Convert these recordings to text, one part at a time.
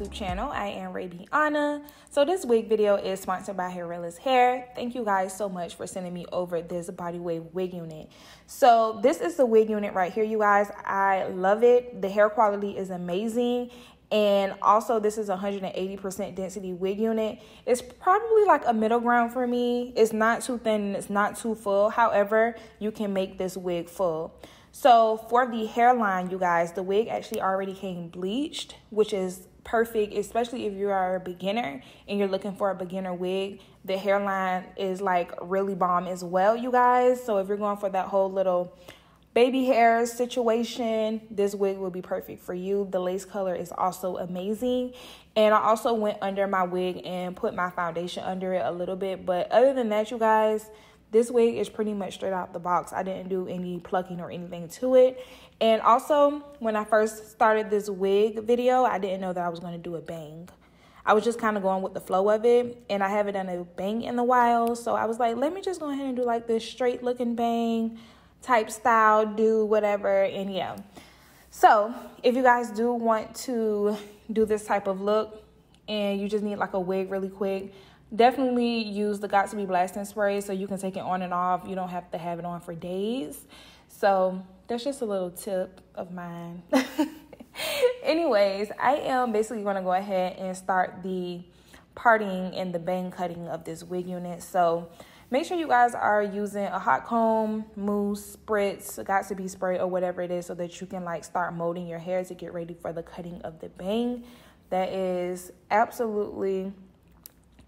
YouTube channel. I am Re'biana. So this wig video is sponsored by Hurela Hair. Thank you guys so much for sending me over this body wave wig unit. So this is the wig unit right here, you guys. I love it. The hair quality is amazing. And also this is 180% density wig unit. It's probably like a middle ground for me. It's not too thin it's not too full. However, you can make this wig full. So for the hairline, you guys, the wig actually already came bleached, which is perfect, especially if you are a beginner and you're looking for a beginner wig. The hairline is like really bomb as well, you guys. So if you're going for that whole little baby hair situation, this wig will be perfect for you. The lace color is also amazing. And I also went under my wig and put my foundation under it a little bit. But other than that, you guys, this wig is pretty much straight out the box. I didn't do any plucking or anything to it. And also, when I first started this wig video, I didn't know that I was going to do a bang. I was just kind of going with the flow of it, and I haven't done a bang in a while. So I was like, let me just go ahead and do like this straight looking bang type style, do whatever. And yeah. So if you guys do want to do this type of look and you just need like a wig really quick, Definitely use the Got2b Blasting Spray so you can take it on and off. You don't have to have it on for days. So that's just a little tip of mine. Anyways, I am basically going to go ahead and start the parting and the bang cutting of this wig unit. So make sure you guys are using a hot comb, mousse, spritz, Got2b spray, or whatever it is so that you can like start molding your hair to get ready for the cutting of the bang. That is absolutely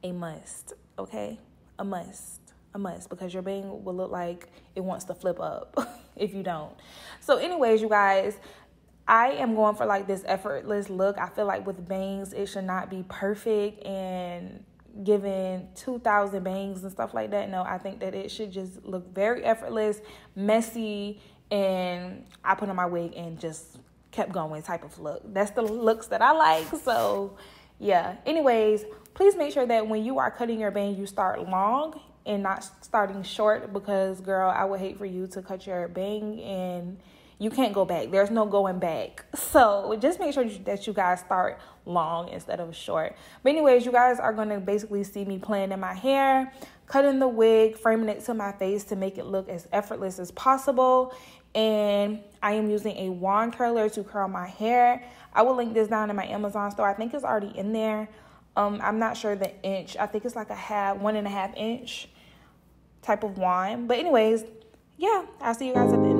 a must, okay? A must. A must because your bang will look like it wants to flip up if you don't. So, anyways, you guys, I am going for like this effortless look. I feel like with bangs, it should not be perfect and giving 2,000 bangs and stuff like that. No, I think that it should just look very effortless, messy, and I put on my wig and just kept going type of look. That's the looks that I like. So, yeah. Anyways, please make sure that when you are cutting your bang, you start long and not starting short because, girl, I would hate for you to cut your bang and you can't go back. There's no going back. So just make sure that you guys start long instead of short. But, anyways, you guys are going to basically see me playing in my hair, cutting the wig, framing it to my face to make it look as effortless as possible. And I am using a wand curler to curl my hair. I will link this down in my Amazon store. I think it's already in there. Um, I'm not sure the inch. I think it's like a half, one and a half inch type of wine. But anyways, yeah, I'll see you guys at the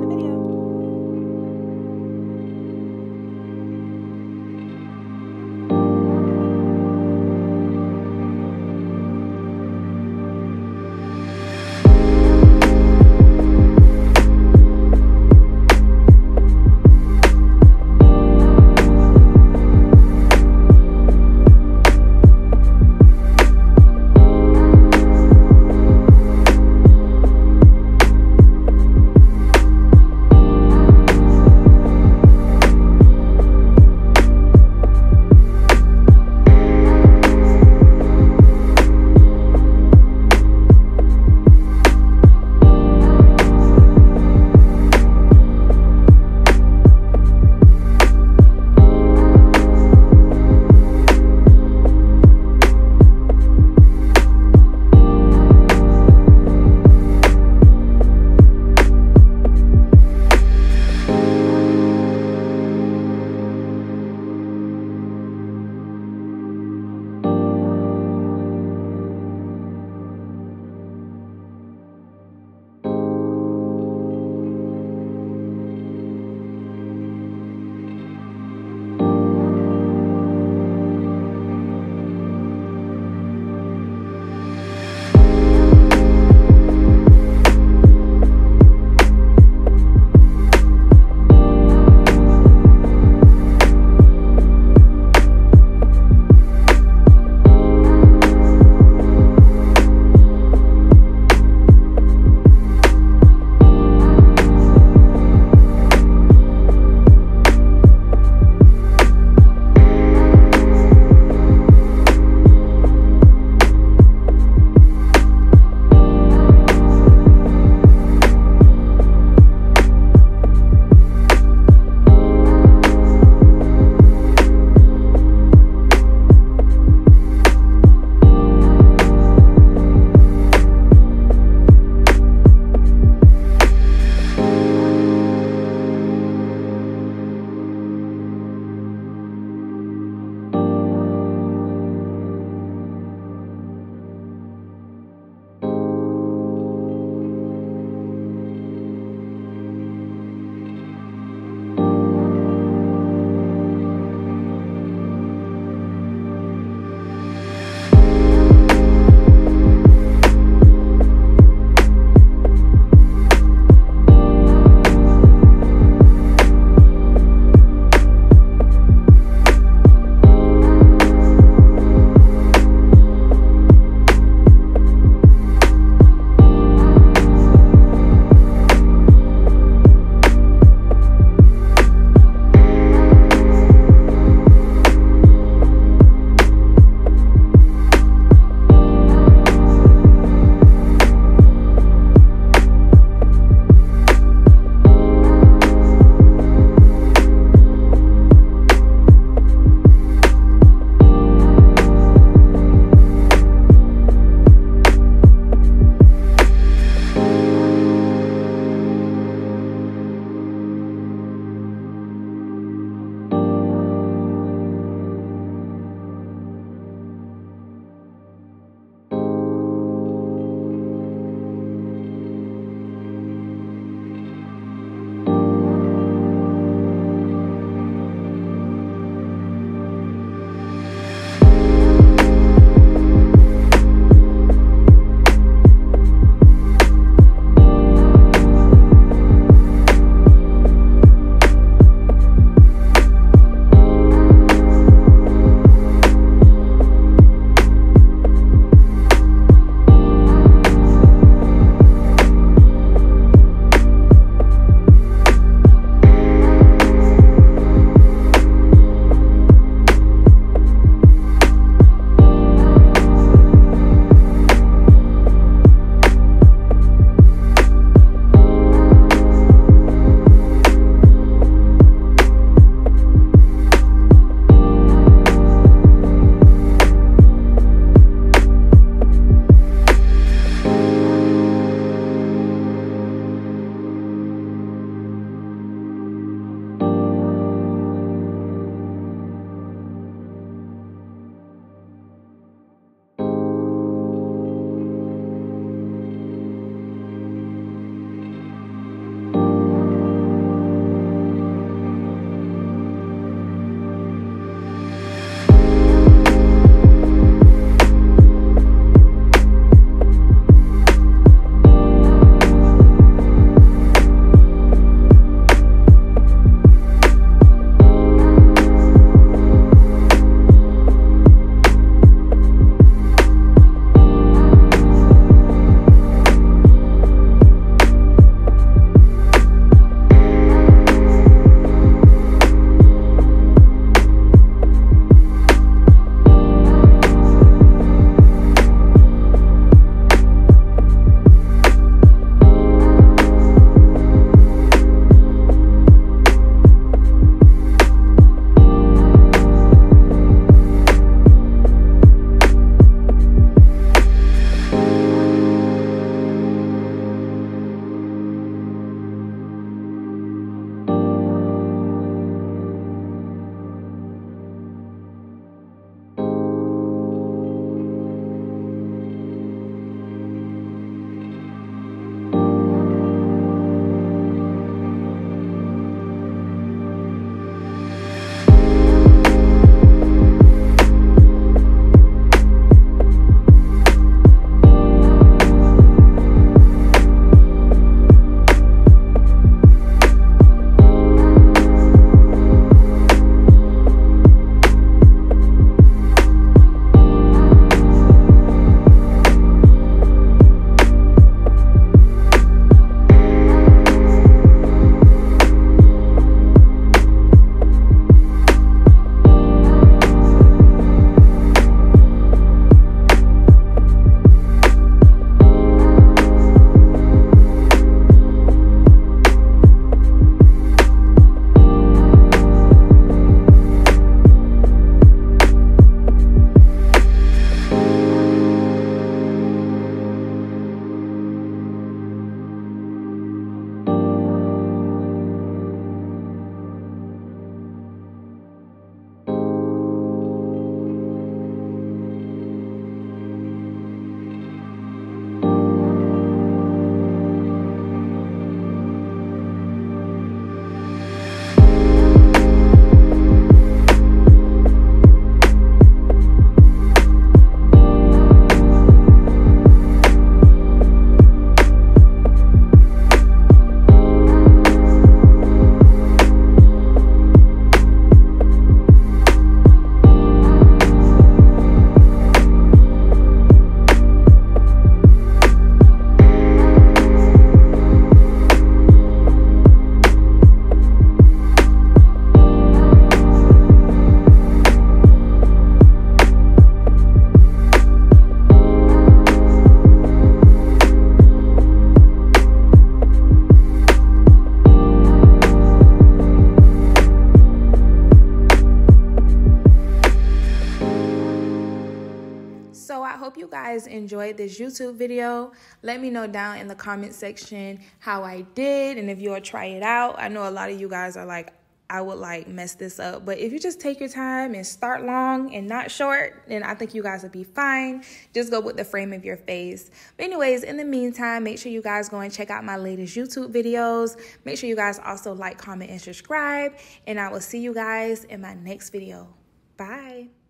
guys enjoyed this YouTube video. Let me know down in the comment section how I did and if you'll try it out. I know a lot of you guys are like, I would like mess this up. But if you just take your time and start long and not short, then I think you guys will be fine. Just go with the frame of your face. But anyways, in the meantime, make sure you guys go and check out my latest YouTube videos. Make sure you guys also like, comment, and subscribe. And I will see you guys in my next video. Bye.